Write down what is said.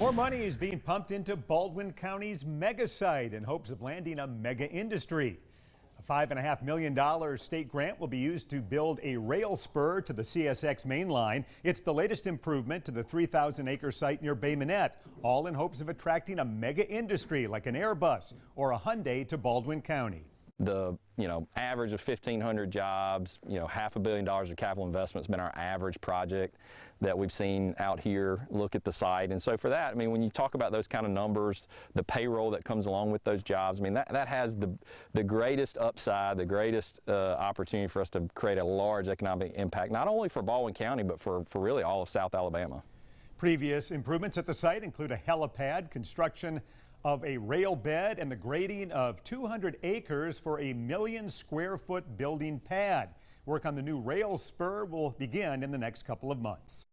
More money is being pumped into Baldwin County's mega site in hopes of landing a mega industry. A $5.5 million state grant will be used to build a rail spur to the CSX main line. It's the latest improvement to the 3,000 acre site near Bay Minette, all in hopes of attracting a mega industry like an Airbus or a Hyundai to Baldwin County the you know average of 1,500 jobs, you know half a billion dollars of capital investment has been our average project that we've seen out here. Look at the site, and so for that, I mean, when you talk about those kind of numbers, the payroll that comes along with those jobs, I mean that that has the the greatest upside, the greatest uh, opportunity for us to create a large economic impact, not only for Baldwin County, but for for really all of South Alabama. Previous improvements at the site include a helipad, construction of a rail bed, and the grading of 200 acres for a million square foot building pad. Work on the new rail spur will begin in the next couple of months.